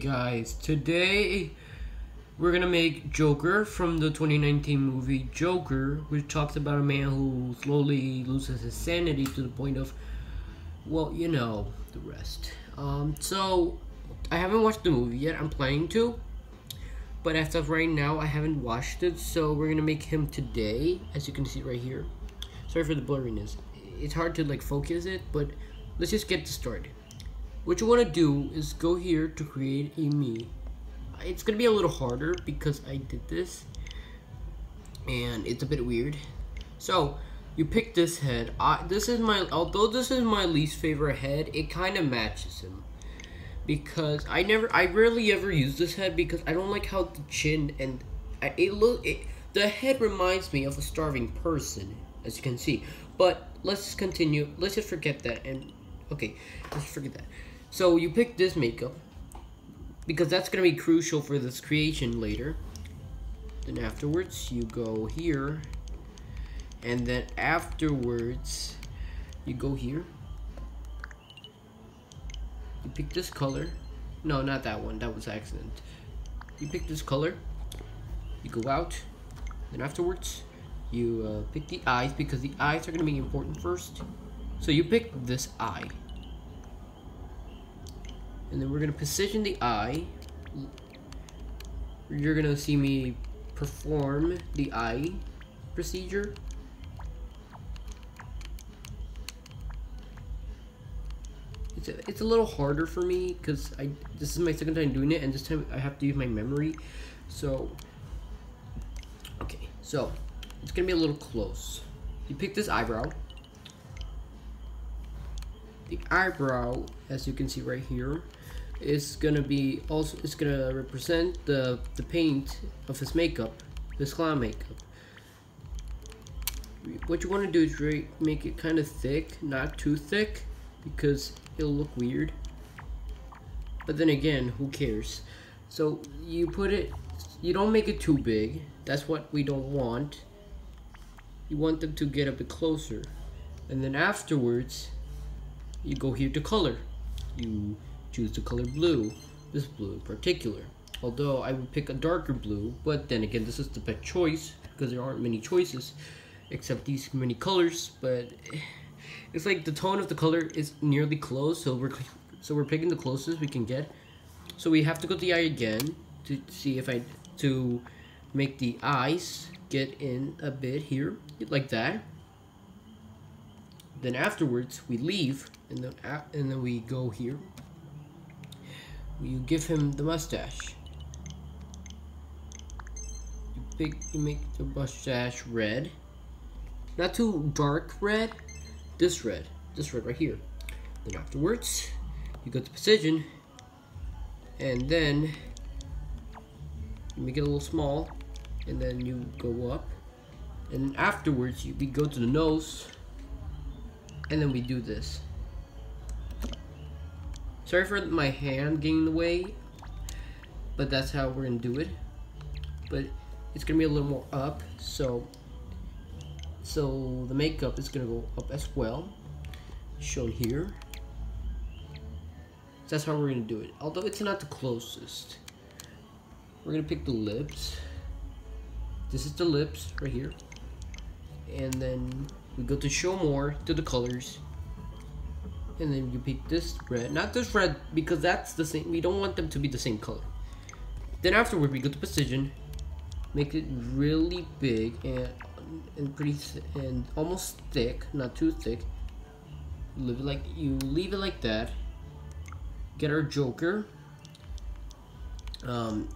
guys, today we're gonna make Joker from the 2019 movie Joker, which talks about a man who slowly loses his sanity to the point of, well, you know, the rest. Um, so, I haven't watched the movie yet, I'm planning to, but as of right now, I haven't watched it, so we're gonna make him today, as you can see right here. Sorry for the blurriness. It's hard to like focus it, but let's just get started. What you want to do is go here to create a Mii. It's going to be a little harder because I did this and it's a bit weird. So you pick this head. I, this is my, although this is my least favorite head, it kind of matches him. Because I never, I rarely ever use this head because I don't like how the chin and it look, it, the head reminds me of a starving person, as you can see. But let's continue. Let's just forget that and okay, let's forget that. So you pick this makeup because that's going to be crucial for this creation later. Then afterwards you go here and then afterwards you go here. You pick this color. No, not that one. That was accident. You pick this color. You go out. Then afterwards you uh, pick the eyes because the eyes are going to be important first. So you pick this eye and then we're gonna position the eye. You're gonna see me perform the eye procedure. It's a, it's a little harder for me because I this is my second time doing it and this time I have to use my memory. So okay so it's gonna be a little close. You pick this eyebrow the eyebrow as you can see right here is gonna be also it's gonna represent the the paint of his makeup his clown makeup. What you want to do is make it kind of thick not too thick because it'll look weird. But then again who cares? So you put it you don't make it too big that's what we don't want. You want them to get a bit closer. And then afterwards you go here to color you choose the color blue, this blue in particular. Although I would pick a darker blue, but then again, this is the best choice because there aren't many choices except these many colors. But it's like the tone of the color is nearly close, so we're so we're picking the closest we can get. So we have to go to the eye again to see if I to make the eyes get in a bit here, like that. Then afterwards we leave, and then and then we go here you give him the mustache. You pick, you make the mustache red. Not too dark red. This red. This red right here. Then afterwards, you go to precision, and then you make it a little small, and then you go up, and afterwards you, we go to the nose, and then we do this. Sorry for my hand getting in the way, but that's how we're gonna do it. But it's gonna be a little more up, so so the makeup is gonna go up as well, shown here. So that's how we're gonna do it. Although it's not the closest. We're gonna pick the lips. This is the lips right here. And then we go to show more to the colors. And then you pick this red. Not this red because that's the same we don't want them to be the same color. Then afterward we go to precision. Make it really big and and pretty and almost thick not too thick. Leave it like you leave it like that. Get our joker. Um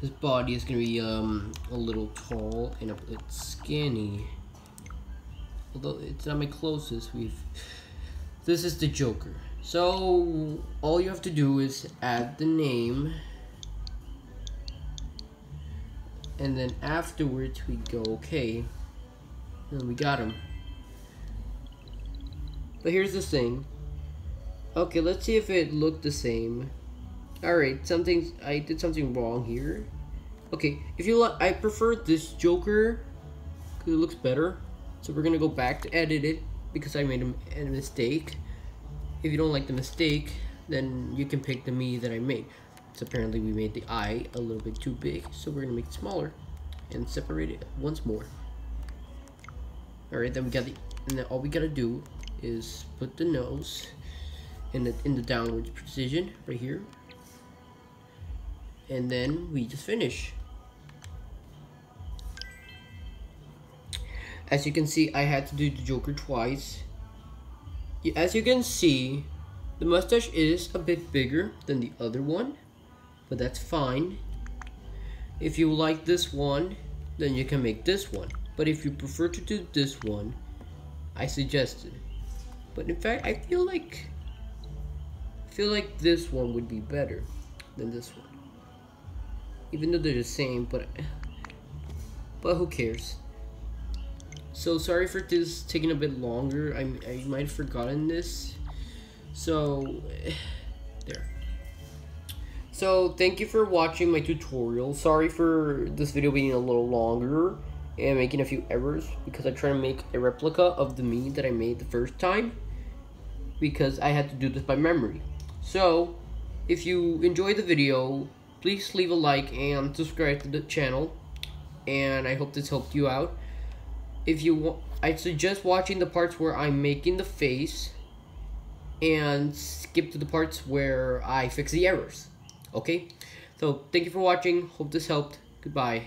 his body is gonna be um a little tall and a bit skinny although it's not my closest we've this is the Joker. So, all you have to do is add the name. And then afterwards we go, okay. And we got him. But here's the thing. Okay, let's see if it looked the same. Alright, something, I did something wrong here. Okay, if you like, I prefer this Joker, because it looks better. So we're gonna go back to edit it because I made a, mistake. If you don't like the mistake, then you can pick the Mii that I made. So apparently we made the eye a little bit too big, so we're gonna make it smaller and separate it once more. All right, then we got the, and then all we gotta do is put the nose in the in the downwards position right here, and then we just finish. As you can see, I had to do the Joker twice. As you can see, the mustache is a bit bigger than the other one, but that's fine. If you like this one, then you can make this one. But if you prefer to do this one, I suggest it. But in fact, I feel like I feel like this one would be better than this one. Even though they're the same, but but who cares? So sorry for this taking a bit longer. I, I might have forgotten this. So, there. So thank you for watching my tutorial. Sorry for this video being a little longer and making a few errors because I try to make a replica of the Mii that I made the first time because I had to do this by memory. So, if you enjoyed the video, please leave a like and subscribe to the channel and I hope this helped you out if you want, I suggest watching the parts where I'm making the face and skip to the parts where I fix the errors. Okay? So, thank you for watching. Hope this helped. Goodbye.